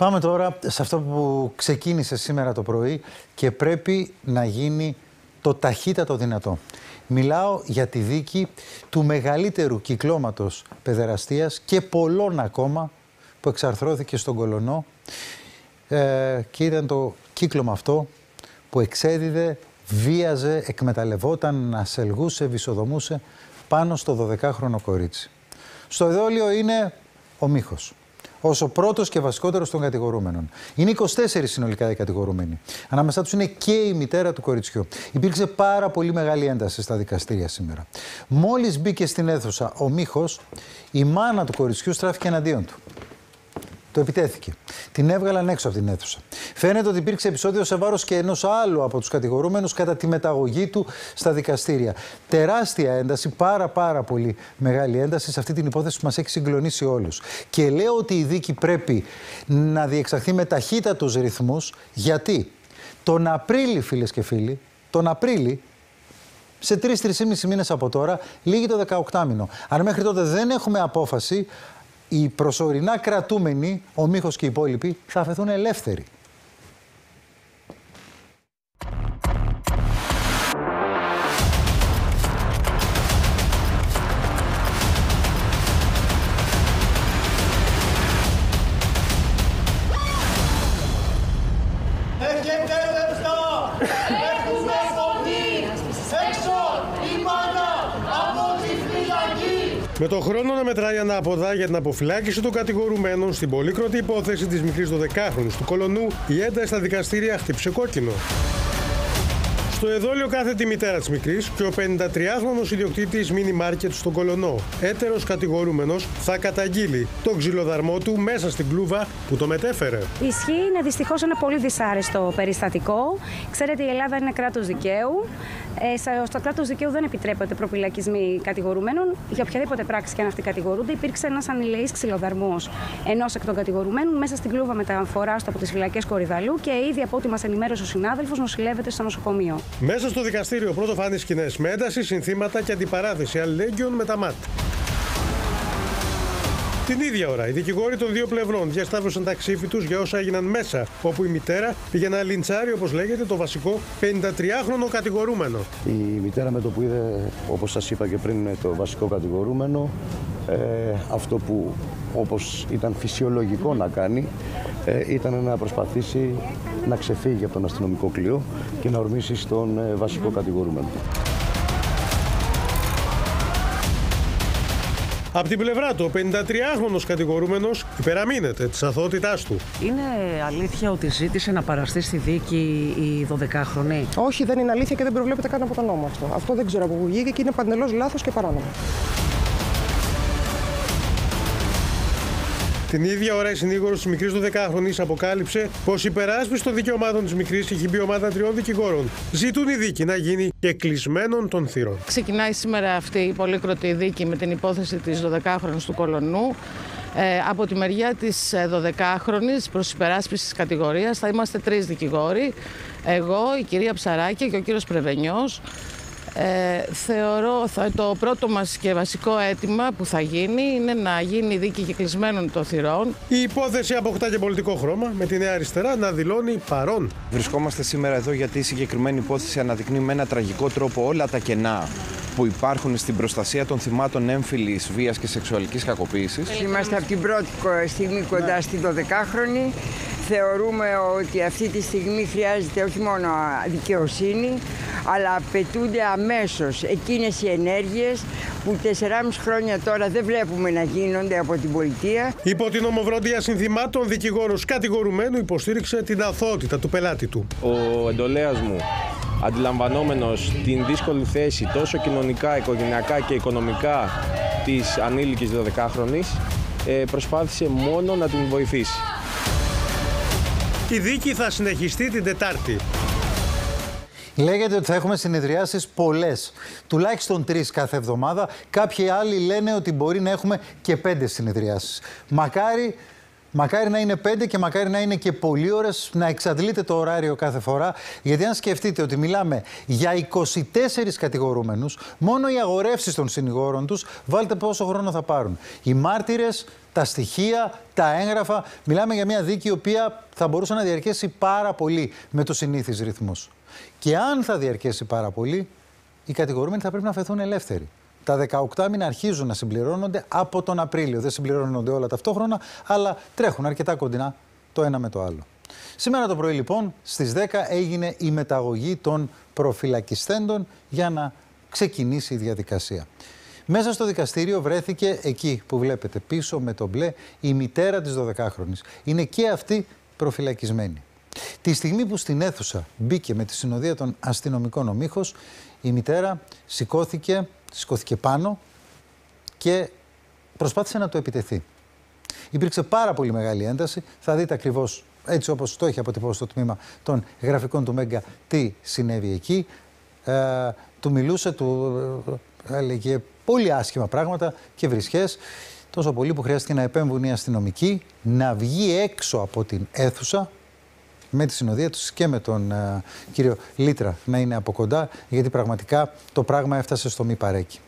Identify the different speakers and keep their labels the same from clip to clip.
Speaker 1: Πάμε τώρα σε αυτό που ξεκίνησε σήμερα το πρωί και πρέπει να γίνει το ταχύτατο δυνατό. Μιλάω για τη δίκη του μεγαλύτερου κυκλώματος παιδεραστίας και πολλών ακόμα που εξαρθρώθηκε στον Κολονό ε, και ήταν το κύκλωμα αυτό που εξέδιδε, βίαζε, εκμεταλλευόταν, ασελγούσε, βυσοδομούσε πάνω στο 12χρονο κορίτσι. Στο εδόλιο είναι ο Μίχος ω ο πρώτος και βασικότερος των κατηγορούμενων. Είναι 24 συνολικά οι κατηγορούμενοι. Ανάμεσά τους είναι και η μητέρα του κοριτσιού. Υπήρξε πάρα πολύ μεγάλη ένταση στα δικαστήρια σήμερα. Μόλις μπήκε στην αίθουσα ο Μίχος, η μάνα του κοριτσιού στράφηκε εναντίον του το επιτέθηκε. Την έβγαλαν έξω από την αίθουσα. Φαίνεται ότι υπήρξε επεισόδιο σε βάρος και ενός άλλου από τους κατηγορούμενους κατά τη μεταγωγή του στα δικαστήρια. Τεράστια ένταση, πάρα πάρα πολύ μεγάλη ένταση σε αυτή την υπόθεση που μας έχει συγκλονίσει όλους. Και λέω ότι η δίκη πρέπει να διεξαχθεί με ταχύτατους ρυθμούς, γιατί τον Απρίλη, φίλες και φίλοι, τον Απρίλη σε τρει-τρει μήνες από τώρα λύγει το 18 μήνο. Αν μέχρι τότε δεν έχουμε απόφαση, οι προσωρινά κρατούμενοι, ο Μίχος και οι υπόλοιποι, θα αφαιθούν ελεύθεροι.
Speaker 2: Με το χρόνο να μετράει ανάποδα για την αποφυλάκηση των κατηγορουμένων στην πολύκροτη υπόθεση της μικρής 12χρονη του Κολονού, η ένταση στα δικαστήρια χτύπησε κόκκινο. Στο εδόλιο κάθε τη μητέρα της μικρής και ο 53χρονο ιδιοκτήτης μίνι μάρκετ στον Κολονό, έτερος κατηγορούμενος, θα καταγγείλει τον ξυλοδαρμό του μέσα στην κλούβα που το μετέφερε.
Speaker 3: Ισχύει, είναι δυστυχώς ένα πολύ δυσάρεστο περιστατικό. Ξέρετε, η Ελλάδα είναι κράτος δικαίου. Ε, στο κράτος δικαίου δεν επιτρέπεται προπυλακισμοί κατηγορουμένων. Για οποιαδήποτε πράξη και αν αυτοί κατηγορούνται, υπήρξε ένας ανηλεή ξυλοδαρμός ενός εκ των κατηγορουμένων μέσα στην κλούβα μεταφορά του από τις φυλακές Κορυδαλού και ήδη από ό,τι μας ενημέρωσε ο συνάδελφος, νοσηλεύεται στο νοσοκομείο.
Speaker 2: Μέσα στο δικαστήριο πρώτο φάνη σκηνές με ένταση, συνθήματα και αντιπαράθεση αλληλέγγυων με τα ΜΑΤ. Την ίδια ώρα, οι δικηγόροι των δύο πλευρών διασταύρωσαν τα ξύφη τους για όσα έγιναν μέσα, όπου η μητέρα πήγε να λιντσάρει, όπως λέγεται, το βασικό 53χρονο κατηγορούμενο.
Speaker 4: Η μητέρα με το που είδε, όπως σας είπα και πριν, το βασικό κατηγορούμενο, ε, αυτό που όπως ήταν φυσιολογικό να κάνει, ε, ήταν να προσπαθήσει να ξεφύγει από τον αστυνομικό κλειό και να ορμήσει στον ε, βασικό κατηγορούμενο.
Speaker 2: Από την πλευρά του, ο 53χρονο κατηγορούμενος υπεραμείνεται της αθωότητάς του.
Speaker 5: Είναι αλήθεια ότι ζήτησε να παραστεί στη δίκη η 12χρονη.
Speaker 6: Όχι, δεν είναι αλήθεια και δεν προβλέπεται καν από τον νόμο αυτό. Αυτό δεν ξέρω από πού βγήκε και είναι παντελώς λάθος και παράνομο.
Speaker 2: Την ίδια ώρα, η συνήγορος της μικρής του 10χρονη αποκάλυψε πως η υπεράσπιση των δικαιωμάτων της μικρής έχει μπει ομάδα τριών δικηγόρων. Ζητούν η δίκη να γίνει και κλεισμένων των θύρων.
Speaker 7: Ξεκινάει σήμερα αυτή η πολύκροτη δίκη με την υπόθεση της 12χρονη του Κολονού. Ε, από τη μεριά της 12χρονη προς υπεράσπιση της κατηγορίας θα είμαστε τρεις δικηγόροι. Εγώ, η κυρία Ψαράκη και ο κύριος Πρεβενιός. Ε, θεωρώ θα, το πρώτο μας και βασικό αίτημα που θα γίνει είναι να γίνει δίκη και κλεισμένων των θυρών.
Speaker 2: Η υπόθεση αποκτά και πολιτικό χρώμα με τη Νέα Αριστερά να δηλώνει παρόν.
Speaker 8: Βρισκόμαστε σήμερα εδώ γιατί η συγκεκριμένη υπόθεση αναδεικνύει με ένα τραγικό τρόπο όλα τα κενά που υπάρχουν στην προστασία των θυμάτων έμφυλης βίας και σεξουαλικής κακοποίησης.
Speaker 9: Είμαστε από την πρώτη στιγμή κοντά στην 12χρονη θεωρούμε ότι αυτή τη στιγμή χρειάζεται όχι μόνο δικαιοσύνη, αλλά απαιτούνται αμέσως εκείνες οι ενέργειες που 4,5 χρόνια τώρα δεν βλέπουμε να γίνονται από την πολιτεία.
Speaker 2: Υπό την ομοβροντία συνθημάτων, δικηγόρος κατηγορουμένου υποστήριξε την αθότητα του πελάτη του.
Speaker 10: Ο εντολέας μου αντιλαμβανόμενος την δύσκολη θέση τόσο κοινωνικά, οικογενειακά και οικονομικά της ανήλικης 12χρονης ε, προσπάθησε μόνο να την βοηθήσει.
Speaker 2: Η δίκη θα συνεχιστεί την Τετάρτη.
Speaker 1: Λέγεται ότι θα έχουμε συνεδριάσεις πολλές, τουλάχιστον τρεις κάθε εβδομάδα. Κάποιοι άλλοι λένε ότι μπορεί να έχουμε και πέντε συνεδριάσεις. Μακάρι Μακάρι να είναι πέντε και μακάρι να είναι και πολλοί ώρες να εξαντλείτε το ωράριο κάθε φορά. Γιατί αν σκεφτείτε ότι μιλάμε για 24 κατηγορούμενους, μόνο οι αγορεύσεις των συνηγόρων τους, βάλτε πόσο χρόνο θα πάρουν. Οι μάρτυρες, τα στοιχεία, τα έγγραφα. Μιλάμε για μια δίκη η οποία θα μπορούσε να διαρκέσει πάρα πολύ με το συνήθι ρυθμό. Και αν θα διαρκέσει πάρα πολύ, οι κατηγορούμενοι θα πρέπει να φεθούν ελεύθεροι. Τα 18 μήνα αρχίζουν να συμπληρώνονται από τον Απρίλιο. Δεν συμπληρώνονται όλα ταυτόχρονα, αλλά τρέχουν αρκετά κοντινά το ένα με το άλλο. Σήμερα το πρωί λοιπόν στις 10 έγινε η μεταγωγή των προφυλακιστέντων για να ξεκινήσει η διαδικασία. Μέσα στο δικαστήριο βρέθηκε εκεί που βλέπετε πίσω με το μπλε η μητέρα της 12χρονης. Είναι και αυτή προφυλακισμένη. Τη στιγμή που στην αίθουσα μπήκε με τη συνοδεία των αστυνομικών ομίχος, η μητέρα σηκώθηκε σηκώθηκε πάνω και προσπάθησε να το επιτεθεί. Υπήρξε πάρα πολύ μεγάλη ένταση. Θα δείτε ακριβώς έτσι όπως το έχει αποτυπώσει το τμήμα των γραφικών του Μέγκα τι συνέβη εκεί. Ε, του μιλούσε, του ε, έλεγε πολύ άσχημα πράγματα και βρισχές. Τόσο πολύ που χρειάστηκε να επέμβουν οι αστυνομικοί, να βγει έξω από την αίθουσα με τη συνοδεία τους και με τον ε, κύριο Λίτρα να είναι από κοντά, γιατί πραγματικά το πράγμα έφτασε στο μη παρέκει.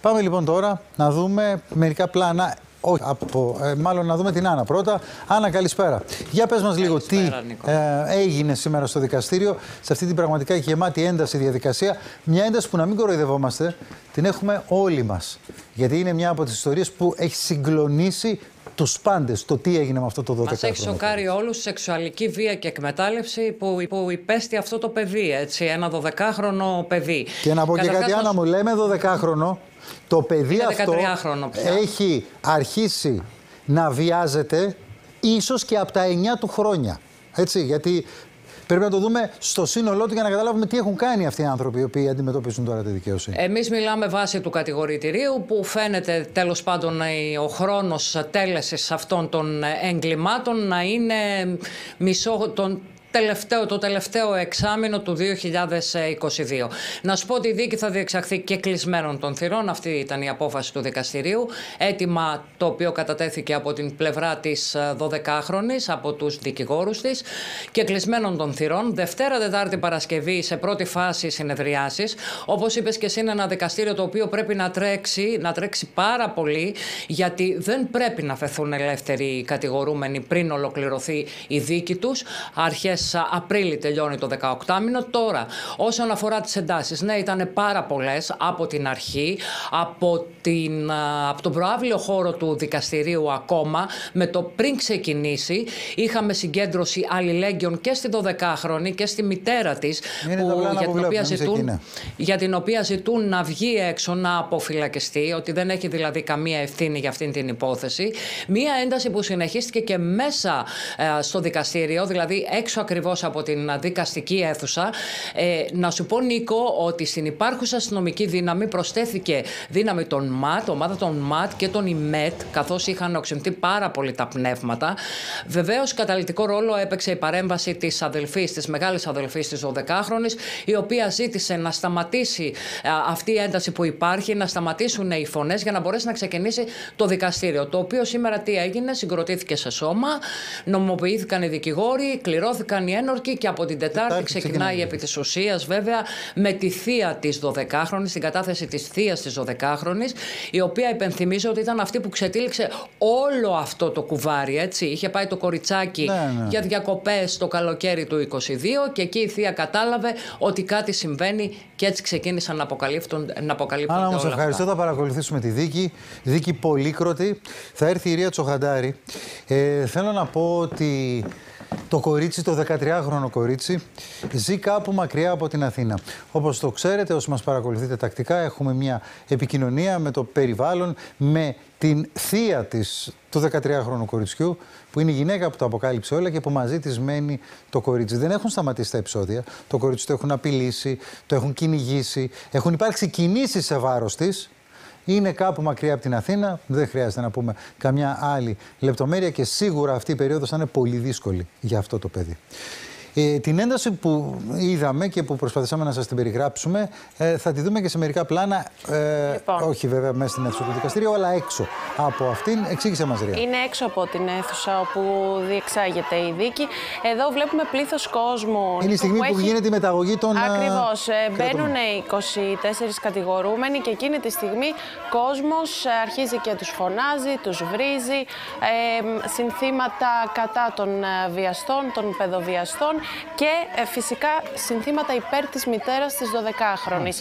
Speaker 1: Πάμε λοιπόν τώρα να δούμε μερικά πλάνα. Όχι, από, ε, μάλλον να δούμε την Άννα πρώτα. Άννα, καλησπέρα. Για πες μας λίγο τι ε, έγινε σήμερα στο δικαστήριο, σε αυτή την πραγματικά γεμάτη ένταση διαδικασία. Μια ένταση που να μην κοροϊδευόμαστε, την έχουμε όλοι μας. Γιατί είναι μια από τις ιστορίες που έχει συγκλονίσει τους πάντες το τι έγινε με αυτό το 12 χρόνο.
Speaker 11: Μας έχει σοκάρει όλους σεξουαλική βία και εκμετάλλευση που, που υπέστη αυτό το παιδί. Έτσι, ένα 12χρονο παιδί.
Speaker 1: Και να πω και κάτι, Άννα μου, λέμε 12χρονο. Το παιδί αυτό έχει αρχίσει να βιάζεται ίσως και από τα 9 του χρόνια. Έτσι, γιατί Πρέπει να το δούμε στο σύνολό του για να καταλάβουμε τι έχουν κάνει αυτοί οι άνθρωποι οι οποίοι αντιμετωπίζουν τώρα τη δικαίωση.
Speaker 11: Εμείς μιλάμε βάσει του κατηγορητηρίου που φαίνεται τέλος πάντων ο χρόνος τέλεσης αυτών των εγκλημάτων να είναι μισό των τελευταίο, το τελευταίο εξάμεινο του 2022. Να σου πω ότι η δίκη θα διεξαχθεί και κλεισμένων των θυρών. Αυτή ήταν η απόφαση του δικαστηρίου. Έτοιμα το οποίο κατατέθηκε από την πλευρά της 12χρονη, από τους δικηγόρους της. Και κλεισμένων των θυρών. Δευτέρα, Τετάρτη, Παρασκευή σε πρώτη φάση συνεδριάσεις. Όπως είπες και εσύ, είναι ένα δικαστήριο το οποίο πρέπει να τρέξει, να τρέξει πάρα πολύ, γιατί δεν πρέπει να φεθούν ελεύθεροι οι κατηγορούμενοι πριν ολοκληρωθεί η δίκη τους. Αρχές Απρίλη τελειώνει το 18 μήνο. Τώρα, όσον αφορά τις εντάσεις, ναι, ήταν πάρα πολλές από την αρχή, από, την, από τον προάβλιο χώρο του δικαστηρίου ακόμα, με το πριν ξεκινήσει, είχαμε συγκέντρωση αλληλέγγυων και στη 12χρονη και στη μητέρα της, για, την οποία ζητούν, για την οποία ζητούν να βγει έξω να αποφυλακιστεί, ότι δεν έχει δηλαδή καμία ευθύνη για αυτήν την υπόθεση. Μία ένταση που συνεχίστηκε και μέσα ε, στο δικαστήριο, δηλαδή έξω ακριβώς από την δικαστική αίθουσα. Ε, να σου πω, Νίκο, ότι στην υπάρχουσα αστυνομική δύναμη προσθέθηκε δύναμη των ΜΑΤ, ομάδα των ΜΑΤ και των ΙΜΕΤ, καθώς είχαν οξυνθεί πάρα πολύ τα πνεύματα. Βεβαίως, καταλητικό ρόλο έπαιξε η παρέμβαση της αδελφής, της μεγάλης αδελφής της 12χρονη, η οποία ζήτησε να σταματήσει αυτή η ένταση που υπάρχει, να σταματήσουν οι φωνές για να μπορέσει να ξεκινήσει το δικαστήριο. Το οποίο σήμερα τι έγινε, συγκροτήθηκε σε σώμα, νομοποιήθηκαν οι δικηγόροι, κληρώθηκαν οι ένορκοι και από την Τετάρτη ξεκινάει επί της ουσίας βέβαια με τη θεία της 12χρονη, την κατάθεση της θείας της 12χρονη, η οποία υπενθυμίζω ότι ήταν αυτή που ξετύλιξε όλο αυτό το κουβάρι. Έτσι. Είχε πάει το κοριτσάκι ναι, ναι. για διακοπές το καλοκαίρι του 22 και εκεί η θεία κατάλαβε ότι κάτι συμβαίνει και έτσι ξεκίνησαν να αποκαλύπτουν. Να αποκαλύπτουν
Speaker 1: Άρα, όμως, ευχαριστώ. Θα παρακολουθήσουμε τη δίκη. Δίκη πολύκροτη. Θα έρθει η Ρία Τσοχαντάρη. Ε, θέλω να πω ότι το κορίτσι, το 13χρονο κορίτσι, ζει κάπου μακριά από την Αθήνα. Όπως το ξέρετε, όσοι μας παρακολουθείτε τακτικά, έχουμε μια επικοινωνία με το περιβάλλον, με την θεία της, του 13χρονου κοριτσιού, που είναι η γυναίκα που το αποκάλυψε όλα και που μαζί της μένει το κορίτσι. Δεν έχουν σταματήσει τα επεισόδια. Το κορίτσι το έχουν απειλήσει, το έχουν κυνηγήσει, έχουν υπάρξει κινήσεις σε βάρος της είναι κάπου μακριά από την Αθήνα. Δεν χρειάζεται να πούμε καμιά άλλη λεπτομέρεια και σίγουρα αυτή η περίοδος θα είναι πολύ δύσκολη για αυτό το παιδί. Ε, την ένταση που είδαμε και που προσπαθήσαμε να σας την περιγράψουμε, ε, θα τη δούμε και σε μερικά πλάνα. Ε,
Speaker 12: Λοιπόν.
Speaker 1: Όχι βέβαια μέσα στην αίθουσα του δικαστηρίου, αλλά έξω από αυτήν. Εξήγησε μας, Ρία.
Speaker 12: Είναι έξω από την αίθουσα όπου διεξάγεται η δίκη. Εδώ βλέπουμε πλήθος κόσμου.
Speaker 1: Είναι η στιγμή που,
Speaker 12: έχει-
Speaker 1: γίνεται η μεταγωγή των.
Speaker 12: Ακριβώς.
Speaker 1: ε,
Speaker 12: Μπαίνουν
Speaker 1: κρατούμενων.
Speaker 12: 24 κατηγορούμενοι και εκείνη τη στιγμή κόσμος αρχίζει και τους φωνάζει, τους βρίζει. ε, συνθήματα κατά των ε, βιαστών, των παιδοβιαστών και ε, φυσικά συνθήματα υπέρ της μητέρας της 12χρονη.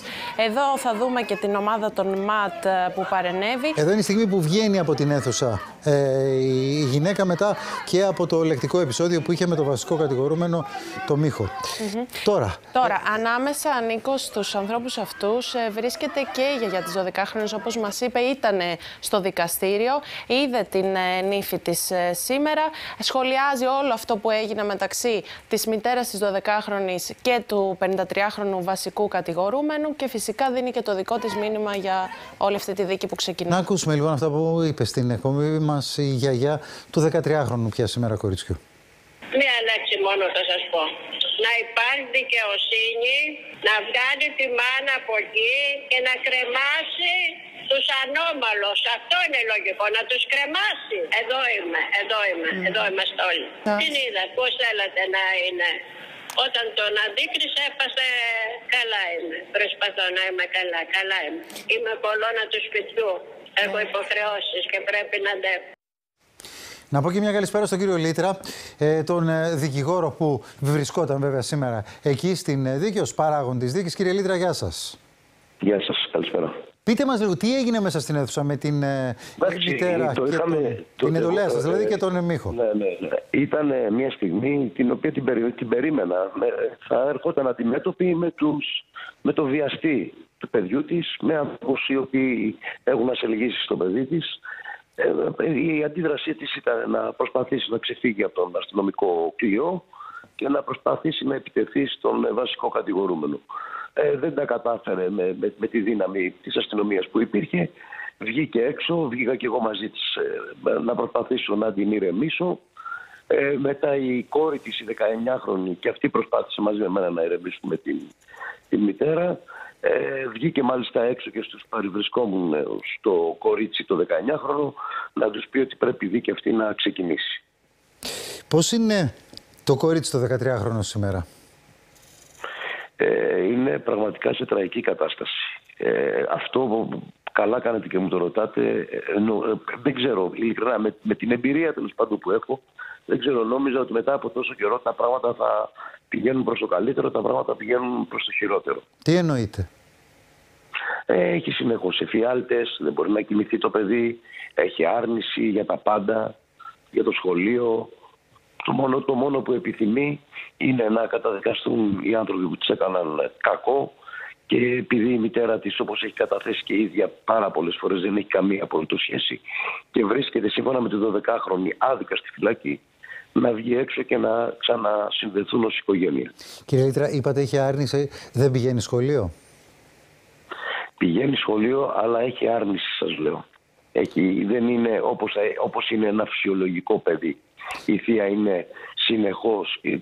Speaker 12: Εδώ θα δούμε και την ομάδα των ΜΑΤ ε, που παρενέβη.
Speaker 1: Εδώ είναι η στιγμή που βγαίνει από την αίθουσα ε, η γυναίκα μετά και από το λεκτικό επεισόδιο που είχε με το βασικό κατηγορούμενο το Μίχο.
Speaker 12: Μμμ.
Speaker 1: Τώρα,
Speaker 12: Τώρα, ανάμεσα, Νίκο, στους ανθρώπους αυτούς ε, βρίσκεται και η γιαγιά της 12χρονης, όπως μας είπε, ήταν στο δικαστήριο, είδε την ε, νύφη της ε, σήμερα, σχολιάζει όλο αυτό που έγινε μεταξύ της μητέρας της 12χρονης και του 53χρονου βασικού κατηγορούμενου και φυσικά δίνει και το δικό της μήνυμα για όλη αυτή τη δίκη που ξεκινά.
Speaker 1: να ακούσουμε λοιπόν αυτά που είπες στην εκπομπή μας η γιαγιά του 13χρονου πια σήμερα κοριτσιού.
Speaker 13: Μία λέξη μόνο θα σας πω. Να υπάρχει δικαιοσύνη, να βγάλει τη μάνα από εκεί και να κρεμάσει τους ανώμαλους. Αυτό είναι λογικό, να τους κρεμάσει. Εδώ είμαι, εδώ είμαι, εδώ είμαστε όλοι. Την είδα, πώς θέλατε να είναι. Όταν τον αντίκρισε έπασε καλά είμαι. Προσπαθώ να είμαι καλά, καλά είμαι. Είμαι κολόνα του σπιτιού. Έχω υποχρεώσεις και πρέπει να αντέχω.
Speaker 1: Να πω και μια καλησπέρα στον κύριο Λίτρα, ε, τον ε, δικηγόρο που βρισκόταν βέβαια σήμερα εκεί στην ε, δίκη, ως παράγον της δίκης. Κύριε Λίτρα, γεια σας.
Speaker 14: Γεια σας, καλησπέρα.
Speaker 1: Πείτε μας λίγο, τι έγινε μέσα στην αίθουσα με την ε,
Speaker 14: Εντάξει,
Speaker 1: μητέρα
Speaker 14: το
Speaker 1: και
Speaker 14: είχαμε-
Speaker 1: τον-
Speaker 14: το-
Speaker 1: την εντολέα
Speaker 14: εγώ,
Speaker 1: σας, δηλαδή
Speaker 14: ε,
Speaker 1: και τον Μίχο.
Speaker 14: Ναι, ναι, ναι. Ήταν ε, μια στιγμή την οποία την, περι- την περίμενα. Με- θα έρχονταν αντιμέτωπη με, τους, με το βιαστή του παιδιού της, με ανθρώπους οι οποίοι έχουν ασελγίσει στο παιδί της. Ε, η αντίδρασή της ήταν να προσπαθήσει να ξεφύγει από τον αστυνομικό κλειό και να προσπαθήσει να επιτεθεί στον ε, βασικό κατηγορούμενο. Ε, δεν τα κατάφερε με, με, με τη δύναμη της αστυνομίας που υπήρχε. Βγήκε έξω, βγήκα και εγώ μαζί της ε, να προσπαθήσω να την ηρεμήσω. Ε, μετά η κόρη της, η 19χρονη, και αυτή προσπάθησε μαζί με μένα να ηρεμήσουμε την, την μητέρα. Ε, βγήκε μάλιστα έξω και στους παρευρισκόμουν ε, στο κορίτσι το 19χρονο να τους πει ότι πρέπει η δίκη αυτή να ξεκινήσει.
Speaker 1: Πώς είναι το κορίτσι το 13χρονο σήμερα;
Speaker 14: Ε, είναι πραγματικά σε τραγική κατάσταση. Ε, αυτό που καλά κάνετε και μου το ρωτάτε, ε, εννο- ε, δεν ξέρω, ειλικρινά, με, με την εμπειρία τέλος πάντων που έχω, δεν ξέρω, νόμιζα ότι μετά από τόσο καιρό τα πράγματα θα πηγαίνουν προς το καλύτερο, τα πράγματα πηγαίνουν προς το χειρότερο.
Speaker 1: Τι εννοείτε;
Speaker 14: Ε, Έχει συνεχώς εφιάλτες, δεν μπορεί να κοιμηθεί το παιδί, έχει άρνηση για τα πάντα, για το σχολείο. Το μόνο, το μόνο που επιθυμεί είναι να καταδικαστούν οι άνθρωποι που της έκαναν κακό και επειδή η μητέρα της όπως έχει καταθέσει και η ίδια πάρα πολλές φορές δεν έχει καμία απολύτως σχέση και βρίσκεται σύμφωνα με τη 12χρονη άδικα στη φυλακή να βγει έξω και να ξανασυνδεθούν ως οικογένεια.
Speaker 1: Κύριε Λίτρα, είπατε είχε άρνηση, δεν πηγαίνει σχολείο;
Speaker 14: Πηγαίνει σχολείο, αλλά έχει άρνηση, σας λέω. Έχει, δεν είναι όπως, όπως είναι ένα φυσιολογικό παιδί. Η θεία είναι συνεχώς 24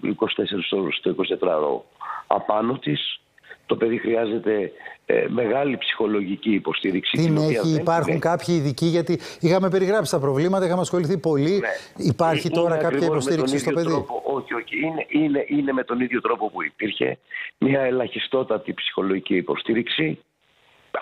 Speaker 14: ώρες το 24ωρο απάνω της. Το παιδί χρειάζεται ε, μεγάλη ψυχολογική υποστήριξη.
Speaker 1: Την
Speaker 14: οποία
Speaker 1: έχει,
Speaker 14: δεν
Speaker 1: υπάρχουν
Speaker 14: την
Speaker 1: κάποιοι ειδικοί, γιατί είχαμε περιγράψει τα προβλήματα, είχαμε ασχοληθεί πολύ. Υπάρχει
Speaker 14: Είναι
Speaker 1: τώρα κάποια
Speaker 14: ακριβώς με
Speaker 1: υποστήριξη
Speaker 14: τον
Speaker 1: στο
Speaker 14: ίδιο
Speaker 1: παιδί;
Speaker 14: Τρόπο, όχι, όχι. Είναι, είναι, είναι με τον ίδιο τρόπο που υπήρχε. Μια ελαχιστότατη ψυχολογική υποστήριξη.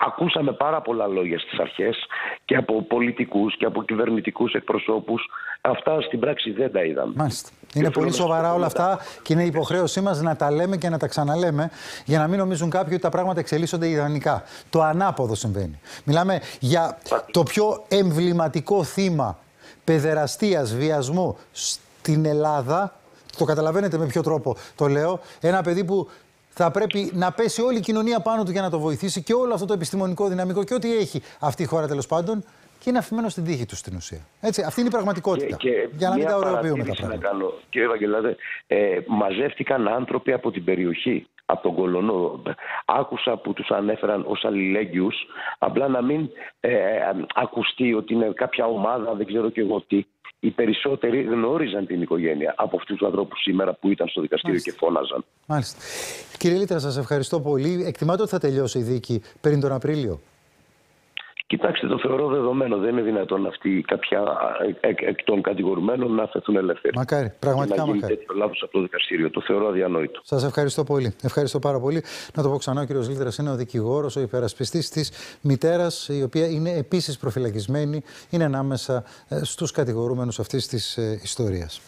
Speaker 14: Ακούσαμε πάρα πολλά λόγια στις αρχές και από πολιτικούς και από κυβερνητικούς εκπροσώπους. Αυτά στην πράξη δεν τα είδαμε.
Speaker 1: Μάλιστα.
Speaker 14: Και
Speaker 1: Είναι
Speaker 14: θέλω
Speaker 1: πολύ
Speaker 14: να σου
Speaker 1: σοβαρά
Speaker 14: πω
Speaker 1: όλα
Speaker 14: μετά.
Speaker 1: αυτά και είναι υποχρέωσή μας να τα λέμε και να τα ξαναλέμε για να μην νομίζουν κάποιοι ότι τα πράγματα εξελίσσονται ιδανικά. Το ανάποδο συμβαίνει. Μιλάμε για το πιο εμβληματικό θύμα παιδεραστίας, βιασμού στην Ελλάδα. Το καταλαβαίνετε με ποιο τρόπο το λέω. Ένα παιδί που θα πρέπει να πέσει όλη η κοινωνία πάνω του για να το βοηθήσει και όλο αυτό το επιστημονικό δυναμικό και ό,τι έχει αυτή η χώρα τέλος πάντων και είναι αφημένος στην τύχη του στην ουσία. Έτσι, αυτή είναι η πραγματικότητα. για να μην
Speaker 14: μια
Speaker 1: τα ωρεοποιούμε τα
Speaker 14: παρατήρηση
Speaker 1: πράγματα.
Speaker 14: να κάνω. Κύριε Βαγγελάδε, ε, μαζεύτηκαν άνθρωποι από την περιοχή, από τον Κολονό. Άκουσα που τους ανέφεραν ως αλληλέγγυους, απλά να μην ε, ε, ακουστεί ότι είναι κάποια ομάδα, δεν ξέρω και εγώ τι. Οι περισσότεροι γνώριζαν την οικογένεια από αυτούς τους ανθρώπους σήμερα που ήταν στο δικαστήριο
Speaker 1: Μάλιστα.
Speaker 14: και φώναζαν.
Speaker 1: Μάλιστα. Κύριε Λίτρα, σας ευχαριστώ πολύ. Εκτιμάτε ότι θα τελειώσει η δίκη πριν τον Απρίλιο;
Speaker 14: Κοιτάξτε, το θεωρώ δεδομένο. Δεν είναι δυνατόν αυτοί κάποια εκ, εκ των κατηγορουμένων να φεθούν ελεύθεροι.
Speaker 1: Μακάρι, πραγματικά
Speaker 14: Και να γίνει
Speaker 1: μακάρι.
Speaker 14: τέτοιο λάθος από το δικαστήριο. Το θεωρώ αδιανόητο.
Speaker 1: Σας ευχαριστώ πολύ. Ευχαριστώ πάρα πολύ. Να το πω ξανά, ο κύριος Λίτρα είναι ο δικηγόρος, ο υπερασπιστής της μητέρας, η οποία είναι επίσης προφυλακισμένη, είναι ανάμεσα στους κατηγορούμενους αυτής της ιστορίας.